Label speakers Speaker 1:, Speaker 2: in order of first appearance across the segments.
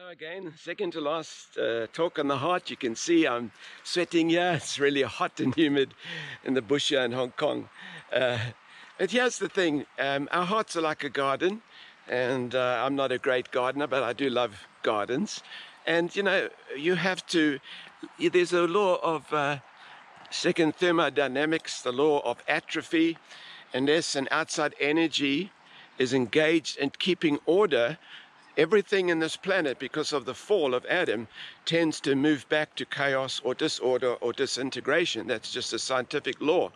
Speaker 1: Hello again, second to last uh, talk on the heart. You can see I'm sweating here. It's really hot and humid in the bush here in Hong Kong. Uh, but here's the thing, um, our hearts are like a garden and uh, I'm not a great gardener, but I do love gardens. And you know, you have to, there's a law of uh, second thermodynamics, the law of atrophy, unless an outside energy is engaged in keeping order everything in this planet, because of the fall of Adam, tends to move back to chaos or disorder or disintegration. That's just a scientific law.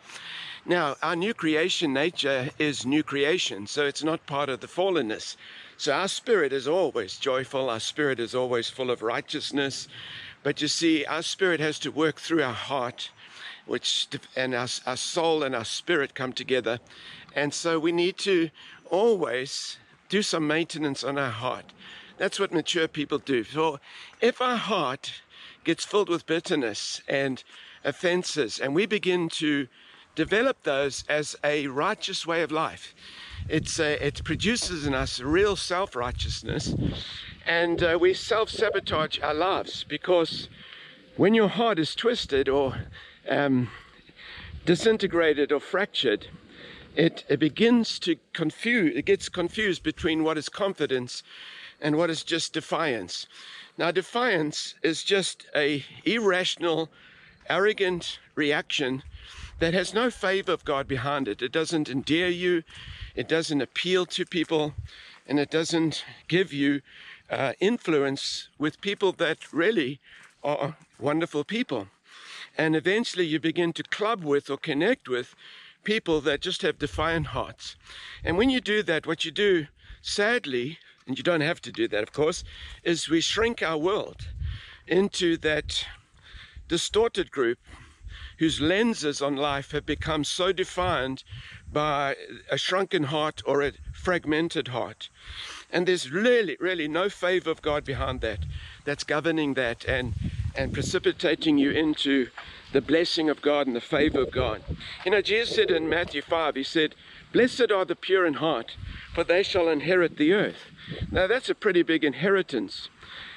Speaker 1: Now, our new creation nature is new creation, so it's not part of the fallenness. So our spirit is always joyful, our spirit is always full of righteousness. But you see, our spirit has to work through our heart, which and our, our soul and our spirit come together. And so we need to always do some maintenance on our heart. That's what mature people do. So if our heart gets filled with bitterness and offenses, and we begin to develop those as a righteous way of life, it's a, it produces in us real self-righteousness, and uh, we self-sabotage our lives because when your heart is twisted or um, disintegrated or fractured, it, it begins to confuse, it gets confused between what is confidence and what is just defiance. Now, defiance is just a irrational, arrogant reaction that has no favor of God behind it. It doesn't endear you, it doesn't appeal to people, and it doesn't give you uh, influence with people that really are wonderful people. And eventually you begin to club with or connect with people that just have defiant hearts. And when you do that, what you do, sadly, and you don't have to do that, of course, is we shrink our world into that distorted group whose lenses on life have become so defined by a shrunken heart or a fragmented heart. And there's really, really no favor of God behind that that's governing that and, and precipitating you into the blessing of God and the favor of God. You know, Jesus said in Matthew 5, He said, Blessed are the pure in heart, for they shall inherit the earth. Now, that's a pretty big inheritance.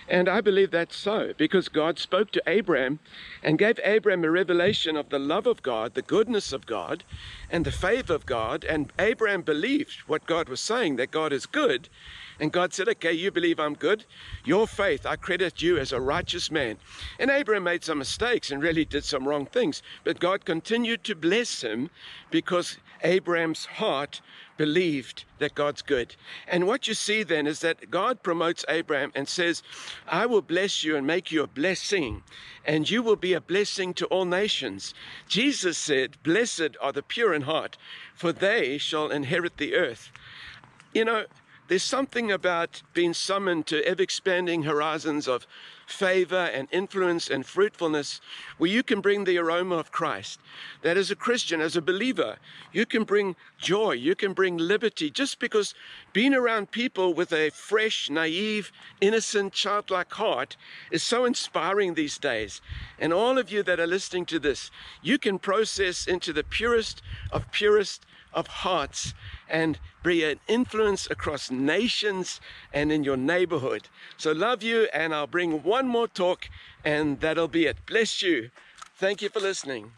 Speaker 1: And I believe that's so because God spoke to Abraham and gave Abraham a revelation of the love of God, the goodness of God, and the favor of God. And Abraham believed what God was saying, that God is good. And God said, Okay, you believe I'm good. Your faith, I credit you as a righteous man. And Abraham made some mistakes and really did some wrong things. But God continued to bless him because Abraham's heart believed that God's good. And what you see then is that God promotes Abraham and says, I will bless you and make you a blessing, and you will be a blessing to all nations. Jesus said, Blessed are the pure in heart, for they shall inherit the earth. You know, there's something about being summoned to ever expanding horizons of favor and influence and fruitfulness where you can bring the aroma of Christ. That as a Christian, as a believer, you can bring joy, you can bring liberty just because being around people with a fresh, naive, innocent, childlike heart is so inspiring these days. And all of you that are listening to this, you can process into the purest of purest of hearts and be an influence across nations and in your neighborhood. So love you and I'll bring one more talk and that'll be it. Bless you. Thank you for listening.